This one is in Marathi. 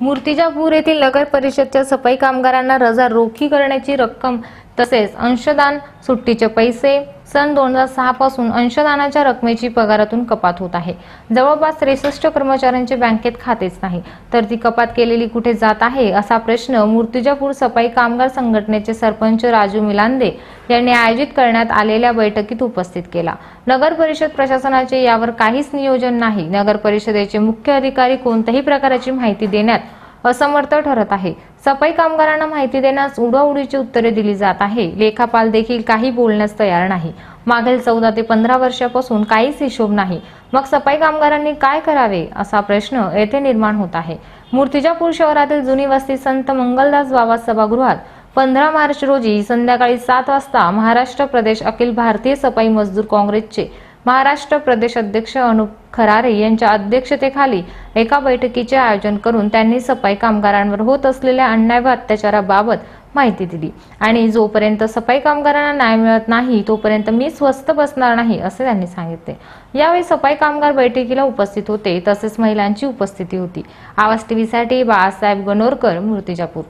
मूर्तिजापूर येथील नगर परिषदच्या सफाई कामगारांना रजा रोखी करण्याची रक्कम तसेच अंशदान सुट्टीचे पैसे सन दोन हजार सहा पासून अंशदानाच्या रकमेची पगारातून कपात होत आहे. जवळपास त्रेसष्ट कर्मचाऱ्यांचे बँकेत खातेच नाही. तर ती कपात केलेली कुठे जात आहे असा प्रश्न मूर्तिजापूर सफाई कामगार संघटनेचे सरपंच राजू मिलांदे यांनी आयोजित करण्यात आलेल्या बैठकीत उपस्थित केला. नगर परिषद प्रशासनाचे यावर काहीच नियोजन नाही. नगर परिषदेचे मुख्य अधिकारी कोणत्याही प्रकाराची माहिती देण्यात असमर्थ ठरत आहे. सफाई कामगारांना माहिती देण्यास उडवाउडीची उत्तरे दिली जात आहे. लेखापाल देखील काही बोलण्यास तयार नाही. मागील चौदा ते पंधरा वर्षापासून काहीच हिशोब नाही. मग सफाई कामगारांनी काय करावे असा प्रश्न येथे निर्माण होत आहे. मूर्तिजापूर शहरातील जुनी वस्ती संत मंगलदास बाबा सभागृहात पंधरा मार्च रोजी संध्याकाळी सात वाजता महाराष्ट्र प्रदेश अखिल भारतीय सफाई मजदूर काँग्रेसचे महाराष्ट्र प्रदेश अध्यक्ष अनुप खरारे यांच्या अध्यक्षतेखाली एका बैठकीचे आयोजन करून त्यांनी सफाई कामगारांवर होत असलेल्या अन्याय व अत्याचाराबाबत माहिती दिली. आणि जोपर्यंत सफाई कामगारांना न्याय मिळत नाही तोपर्यंत मी स्वस्थ बसणार नाही असे त्यांनी सांगितले. यावेळी सफाई कामगार बैठकीला उपस्थित होते तसेच महिलांची उपस्थिती होती. आवाज टीव्हीसाठी बाळासाहेब गणोरकर मूर्तिजापूर.